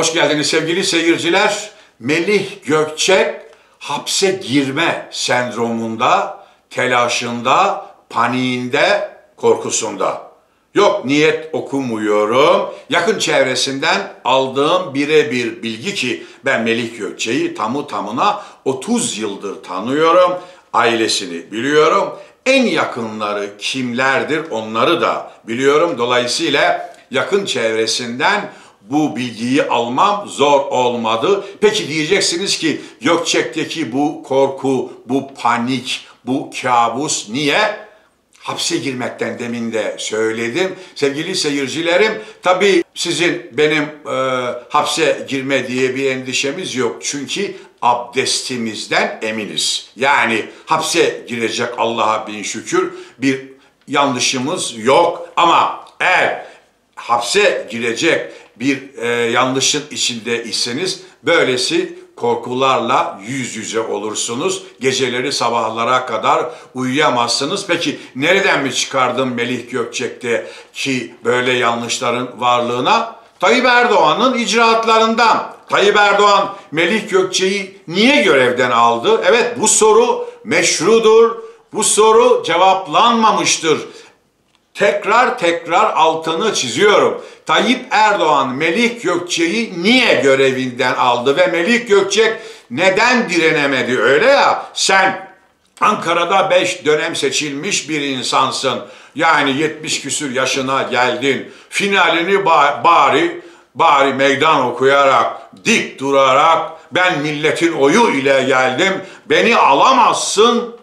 Hoş geldiniz sevgili seyirciler. Melih Gökçek hapse girme sendromunda, telaşında, paniğinde, korkusunda. Yok niyet okumuyorum. Yakın çevresinden aldığım birebir bilgi ki ben Melih Gökçe'yi tamı tamına 30 yıldır tanıyorum. Ailesini biliyorum. En yakınları kimlerdir onları da biliyorum. Dolayısıyla yakın çevresinden bu bilgiyi almam zor olmadı. Peki diyeceksiniz ki Gökçek'teki bu korku, bu panik, bu kabus niye? hapse girmekten demin de söyledim. Sevgili seyircilerim, tabii sizin benim e, hapse girme diye bir endişemiz yok. Çünkü abdestimizden eminiz. Yani hapse girecek Allah'a bin şükür bir yanlışımız yok. Ama eğer hapse girecek bir e, yanlışın içinde iseniz böylesi korkularla yüz yüze olursunuz. Geceleri sabahlara kadar uyuyamazsınız. Peki nereden mi çıkardım Melih Gökçek'te ki böyle yanlışların varlığına? Tayyip Erdoğan'ın icraatlarından. Tayyip Erdoğan Melih Gökçe'yi niye görevden aldı? Evet bu soru meşrudur. Bu soru cevaplanmamıştır tekrar tekrar altını çiziyorum. Tayyip Erdoğan Melih Gökçe'yi niye görevinden aldı ve Melih Gökçek neden direnemedi öyle ya sen Ankara'da 5 dönem seçilmiş bir insansın. Yani 70 küsür yaşına geldin. Finalini bari bari meydan okuyarak, dik durarak ben milletin oyu ile geldim. Beni alamazsın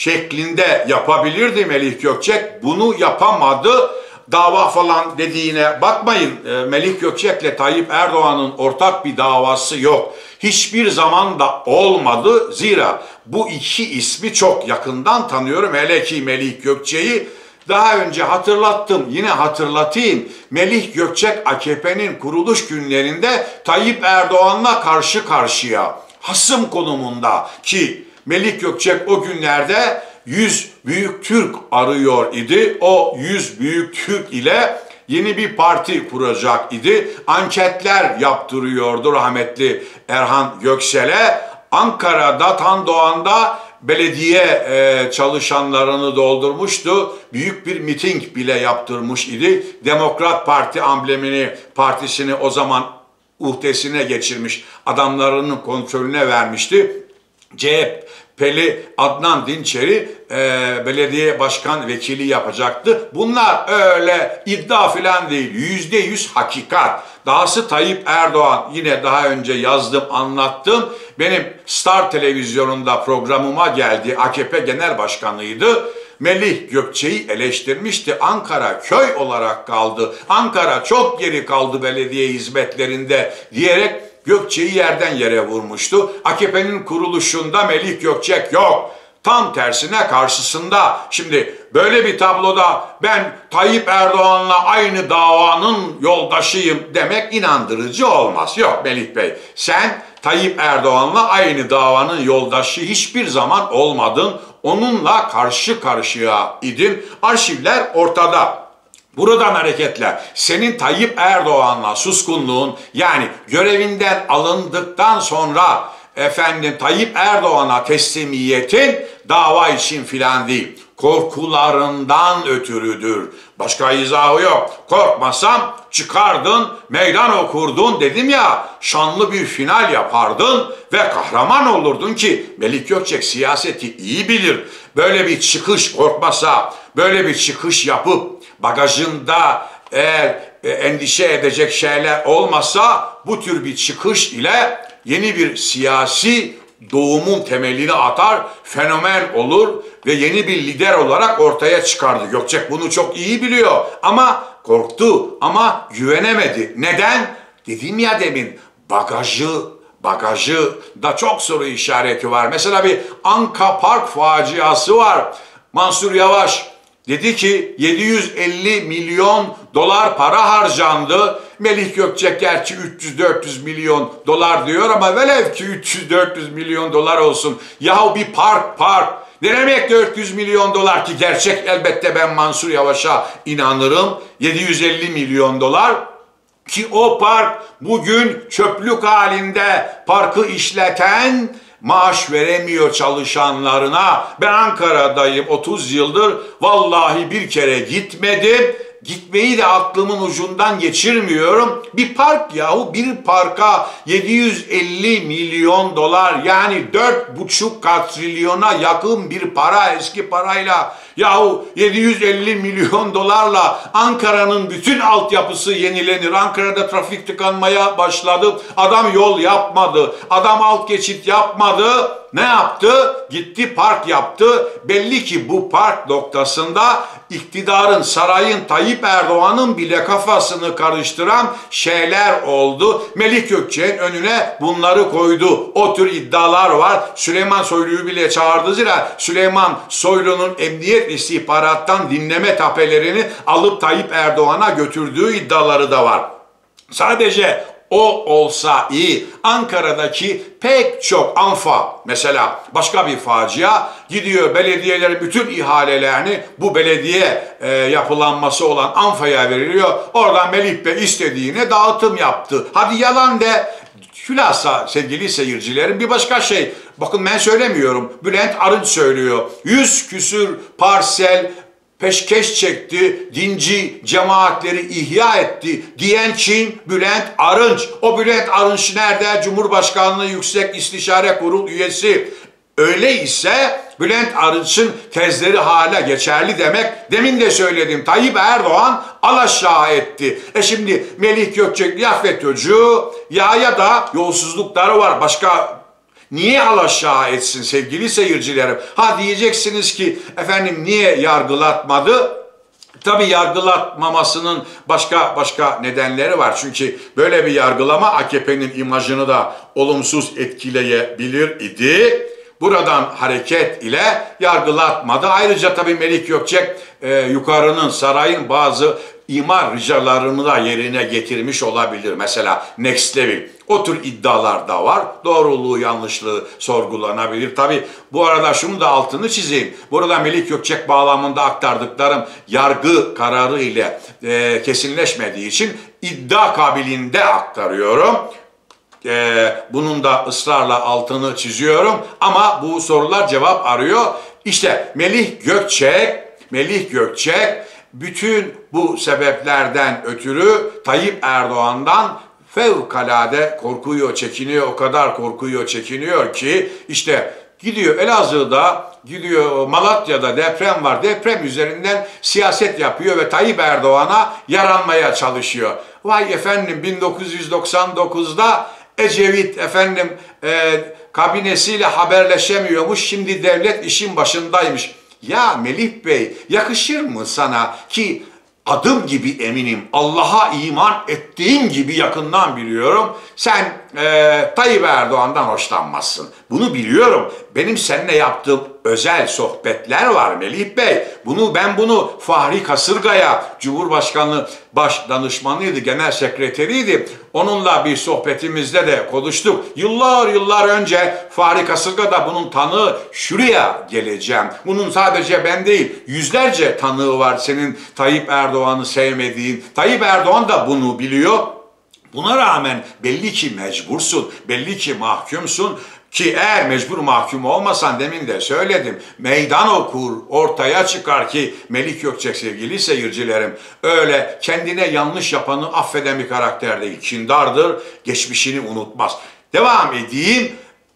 şeklinde yapabilirdi Melih Gökçek. Bunu yapamadı. Dava falan dediğine bakmayın. E, Melih Gökçek'le Tayyip Erdoğan'ın ortak bir davası yok. Hiçbir zaman da olmadı. Zira bu iki ismi çok yakından tanıyorum. Hele ki Melih Gökçek'i daha önce hatırlattım, yine hatırlatayım. Melih Gökçek AKP'nin kuruluş günlerinde Tayyip Erdoğan'la karşı karşıya hasım konumunda ki Melik Gökçek o günlerde 100 büyük Türk arıyor idi. O 100 büyük Türk ile yeni bir parti kuracak idi. Anketler yaptırıyordu rahmetli Erhan Göksel'e. Ankara'da Tandoğan'da belediye e, çalışanlarını doldurmuştu. Büyük bir miting bile yaptırmış idi. Demokrat Parti amblemini, partisini o zaman uhdesine geçirmiş, adamlarının kontrolüne vermişti. CHP'li Adnan Dinçer'i e, belediye başkan vekili yapacaktı. Bunlar öyle iddia filan değil. Yüzde yüz hakikat. Dahası Tayyip Erdoğan yine daha önce yazdım anlattım. Benim Star televizyonunda programıma geldi. AKP genel başkanıydı. Melih Gökçe'yi eleştirmişti. Ankara köy olarak kaldı. Ankara çok geri kaldı belediye hizmetlerinde diyerek Gökçe'yi yerden yere vurmuştu. AKP'nin kuruluşunda Melih Gökçek yok. Tam tersine karşısında şimdi böyle bir tabloda ben Tayyip Erdoğan'la aynı davanın yoldaşıyım demek inandırıcı olmaz. Yok Melih Bey sen Tayyip Erdoğan'la aynı davanın yoldaşı hiçbir zaman olmadın. Onunla karşı karşıya idin. Arşivler ortada. Buradan hareketle senin Tayyip Erdoğan'la suskunluğun yani görevinden alındıktan sonra efendim Tayyip Erdoğan'a teslimiyetin dava için filan değil. Korkularından ötürüdür. Başka izahı yok. Korkmasam çıkardın, meydan okurdun dedim ya. Şanlı bir final yapardın ve kahraman olurdun ki Melik Gökçek siyaseti iyi bilir. Böyle bir çıkış korkmasa, böyle bir çıkış yapıp bagajında eğer e, endişe edecek şeyler olmasa bu tür bir çıkış ile yeni bir siyasi doğumun temelini atar, fenomen olur ve yeni bir lider olarak ortaya çıkardı. Gökçek bunu çok iyi biliyor ama korktu ama güvenemedi. Neden? Dedim ya demin bagajı bagajı da çok soru işareti var. Mesela bir Anka Park faciası var. Mansur Yavaş Dedi ki 750 milyon dolar para harcandı. Melih Gökçek gerçi 300-400 milyon dolar diyor ama velev ki 300-400 milyon dolar olsun. Yahu bir park park. Ne demek 400 milyon dolar ki gerçek elbette ben Mansur Yavaş'a inanırım. 750 milyon dolar Ki o park bugün çöplük halinde parkı işleten maaş veremiyor çalışanlarına. Ben Ankara'dayım 30 yıldır vallahi bir kere gitmedim gitmeyi de aklımın ucundan geçirmiyorum. Bir park yahu bir parka 750 milyon dolar yani 4,5 katrilyona yakın bir para eski parayla yahu 750 milyon dolarla Ankara'nın bütün altyapısı yenilenir. Ankara'da trafik tıkanmaya başladı. Adam yol yapmadı. Adam alt geçit yapmadı. Ne yaptı? Gitti park yaptı. Belli ki bu park noktasında iktidarın, sarayın, Tayyip Erdoğan'ın bile kafasını karıştıran şeyler oldu. Melih Gökçek'in önüne bunları koydu. O tür iddialar var. Süleyman Soylu'yu bile çağırdı zira Süleyman Soylu'nun emniyet istihbarattan dinleme tapelerini alıp Tayyip Erdoğan'a götürdüğü iddiaları da var. Sadece o olsa iyi. Ankara'daki pek çok anfa mesela başka bir facia gidiyor belediyelerin bütün ihalelerini bu belediye e, yapılanması olan anfaya veriliyor. Oradan Melih Bey istediğine dağıtım yaptı. Hadi yalan de Hülasa sevgili seyircilerim bir başka şey. Bakın ben söylemiyorum. Bülent Arınç söylüyor. Yüz küsür parsel peşkeş çekti, dinci cemaatleri ihya etti diyen kim? Bülent Arınç. O Bülent Arınç nerede? Cumhurbaşkanlığı Yüksek İstişare Kurul üyesi. Öyleyse Bülent Arınç'ın tezleri hala geçerli demek. Demin de söyledim Tayyip Erdoğan alaşağı etti. E şimdi Melih Gökçek ya FETÖ'cü ya ya da yolsuzlukları var. Başka Niye alaşağı etsin sevgili seyircilerim? Ha diyeceksiniz ki efendim niye yargılatmadı? Tabi yargılatmamasının başka başka nedenleri var. Çünkü böyle bir yargılama AKP'nin imajını da olumsuz etkileyebilir idi. Buradan hareket ile yargılatmadı. Ayrıca tabii Melik Gökçek e, yukarının sarayın bazı imar ricalarını da yerine getirmiş olabilir. Mesela Next Level. O tür iddialar da var. Doğruluğu, yanlışlığı sorgulanabilir. Tabi bu arada şunu da altını çizeyim. Burada Melik Gökçek bağlamında aktardıklarım yargı kararı ile e, kesinleşmediği için iddia kabiliğinde aktarıyorum. Ee, bunun da ısrarla altını çiziyorum ama bu sorular cevap arıyor. İşte Melih Gökçek, Melih Gökçek bütün bu sebeplerden ötürü Tayyip Erdoğan'dan fevkalade korkuyor, çekiniyor, o kadar korkuyor, çekiniyor ki işte gidiyor Elazığ'da, gidiyor Malatya'da deprem var. Deprem üzerinden siyaset yapıyor ve Tayyip Erdoğan'a yaranmaya çalışıyor. Vay efendim 1999'da Ecevit efendim e, kabinesiyle haberleşemiyormuş. Şimdi devlet işin başındaymış. Ya Melih Bey yakışır mı sana ki adım gibi eminim Allah'a iman ettiğim gibi yakından biliyorum. Sen e, Tayyip Erdoğan'dan hoşlanmazsın. Bunu biliyorum. Benim seninle yaptığım özel sohbetler var Melih Bey. Bunu ben bunu Fahri Kasırga'ya Cumhurbaşkanı baş danışmanıydı, genel sekreteriydi. Onunla bir sohbetimizde de konuştuk. Yıllar yıllar önce Fahri Kasırga da bunun tanığı şuraya geleceğim. Bunun sadece ben değil yüzlerce tanığı var senin Tayyip Erdoğan'ı sevmediğin. Tayyip Erdoğan da bunu biliyor. Buna rağmen belli ki mecbursun, belli ki mahkumsun ki eğer mecbur mahkum olmasan demin de söyledim. Meydan okur, ortaya çıkar ki Melik Gökçek sevgili seyircilerim. Öyle kendine yanlış yapanı affeden bir karakter değil. Kindardır, geçmişini unutmaz. Devam edeyim.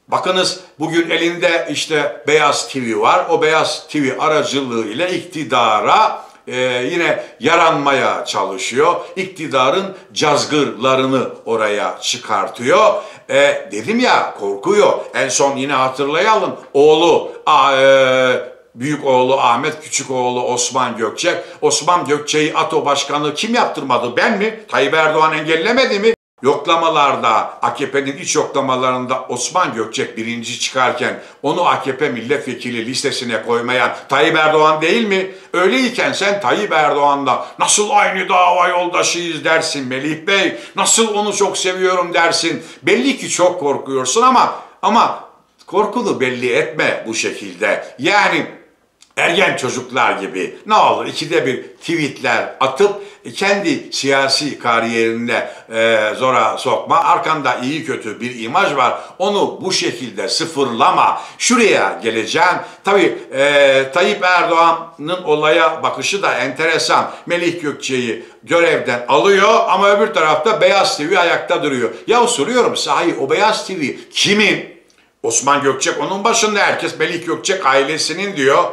Bakınız bugün elinde işte Beyaz TV var. O Beyaz TV aracılığı ile iktidara e, yine yaranmaya çalışıyor. İktidarın cazgırlarını oraya çıkartıyor. E, dedim ya korkuyor. En son yine hatırlayalım. Oğlu a, e, büyük oğlu Ahmet, küçük oğlu Osman Gökçek. Osman Gökçek'i ATO Başkanı kim yaptırmadı? Ben mi? Tayyip Erdoğan engellemedi mi? Yoklamalarda, AKP'nin iç yoklamalarında Osman Gökçek birinci çıkarken onu AKP milletvekili listesine koymayan Tayyip Erdoğan değil mi? Öyleyken sen Tayyip Erdoğan'la nasıl aynı dava yoldaşıyız dersin Melih Bey, nasıl onu çok seviyorum dersin. Belli ki çok korkuyorsun ama ama korkunu belli etme bu şekilde. Yani ergen çocuklar gibi ne olur ikide bir tweetler atıp kendi siyasi kariyerinde e, zora sokma. Arkanda iyi kötü bir imaj var. Onu bu şekilde sıfırlama. Şuraya geleceğim. Tabii e, Tayyip Erdoğan'ın olaya bakışı da enteresan. Melih Gökçe'yi görevden alıyor ama öbür tarafta Beyaz TV ayakta duruyor. Ya soruyorum sahi o Beyaz TV kimin? Osman Gökçek onun başında herkes Melih Gökçek ailesinin diyor.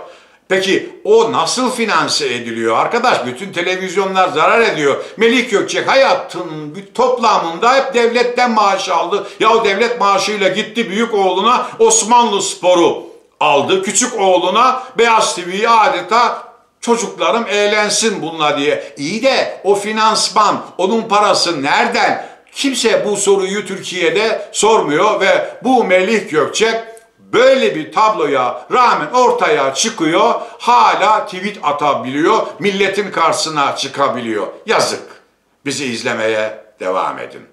Peki o nasıl finanse ediliyor arkadaş? Bütün televizyonlar zarar ediyor. Melih Gökçek hayatının bir toplamında hep devletten maaş aldı. Ya o devlet maaşıyla gitti büyük oğluna Osmanlı Sporu aldı. Küçük oğluna Beyaz TV'yi adeta çocuklarım eğlensin bununla diye. İyi de o finansman, onun parası nereden? Kimse bu soruyu Türkiye'de sormuyor ve bu Melih Gökçek böyle bir tabloya rağmen ortaya çıkıyor, hala tweet atabiliyor, milletin karşısına çıkabiliyor. Yazık. Bizi izlemeye devam edin.